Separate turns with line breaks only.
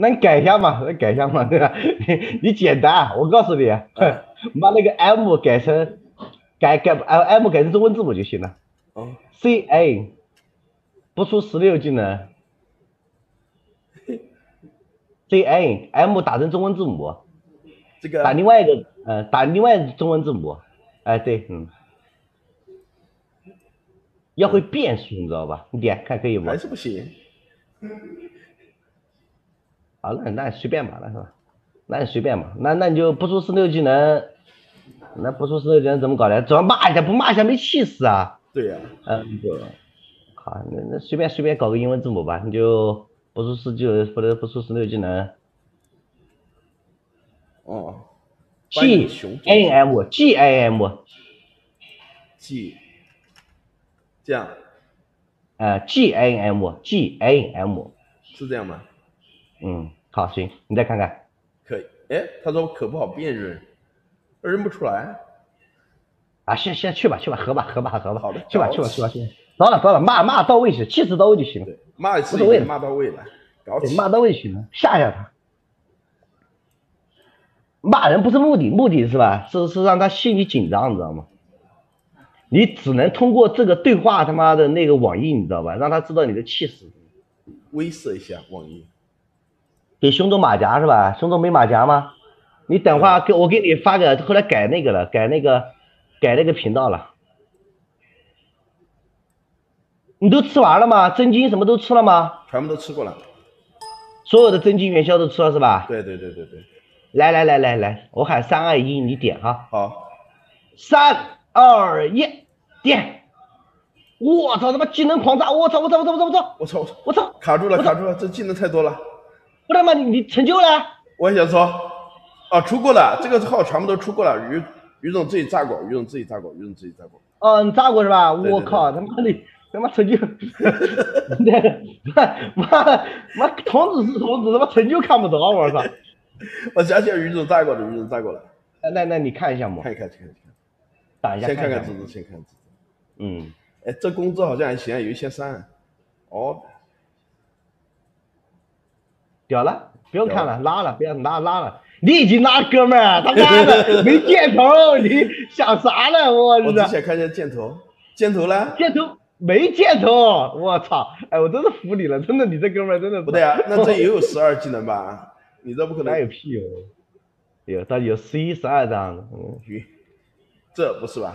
那你改一下嘛，那改一下嘛，对吧？你 你简单，我告诉你，把那个 M 改成改改 M M 改成中文字母就行了。
哦
，C A 不出十六技能，C A M 打成中文字母，
这个
打另外一个呃打另外中文字母，哎对，嗯，要会变数你知道吧？你点看可以不？
还是不行。
啊，那那随便吧，那是吧？那你随便吧，那那你就不出十六技能，那不出十六技能怎么搞的？怎么骂一下？不骂一下没气势啊？
对呀、
嗯，就，好，那那随便随便搞个英文字母吧，你就不出十九或者不出十六技能
哦。
，G
熊
A M G A
M，G，这样
呃 G A M G A M，
是这样吗？
嗯，好，行，你再看看，
可以。哎，他说可不好辨认，认不出来。
啊，先先去吧，去吧，合吧，合吧，合吧，
好的
去吧，去吧，去吧，去吧，糟了糟了，骂骂到位去，气势到位就行了。
对，骂一次
无所谓
骂到位了，搞
对，
起。
骂到位行了，吓吓他。骂人不是目的，目的是吧？是是让他心里紧张，你知道吗？你只能通过这个对话他妈的那个网易，你知道吧？让他知道你的气势。
威慑一下网易。
给胸中马甲是吧？胸中没马甲吗？你等会儿给我给你发个，后来改那个了，改那个改那个频道了。你都吃完了吗？真菌什么都吃了吗？
全部都吃过了。
所有的真菌元宵都吃了是吧？
对对对对对，
来来来来来，我喊三二一，你点哈。
好，
三二一，点！我操他妈技能狂炸！我操我操我操我操我操
我操，
我操！
卡住了卡住了，这技能太多了。
我他妈你你成就了？
我也想说，啊，出过了，这个号全部都出过了。于于总自己炸过，于总自己炸过，于总自己炸过。
哦，你炸过是吧？我靠，他妈的，他妈成就，那个妈妈妈童子是童子，他妈成就看不着，我操！
我想起来于总炸过的，于总炸过了。
那那那你看一下嘛，
看一看，看一看，
打一下一下
先看看资质，先看看资质。
嗯，
哎，这工资好像还行，有一千三。哦，
屌了，不用看了，拉了，不要拉拉了。你已经拉，哥们儿，他妈的 没箭头，你想啥呢？我
我之前看见箭头，箭头呢？
箭头没箭头，我操！哎，我真是服你了，真的，你这哥们儿真的是
不对啊，那这也有十二技能吧？你这不可能，
还有屁哦？有，他有十一、十二这样的，嗯，
于这不是吧？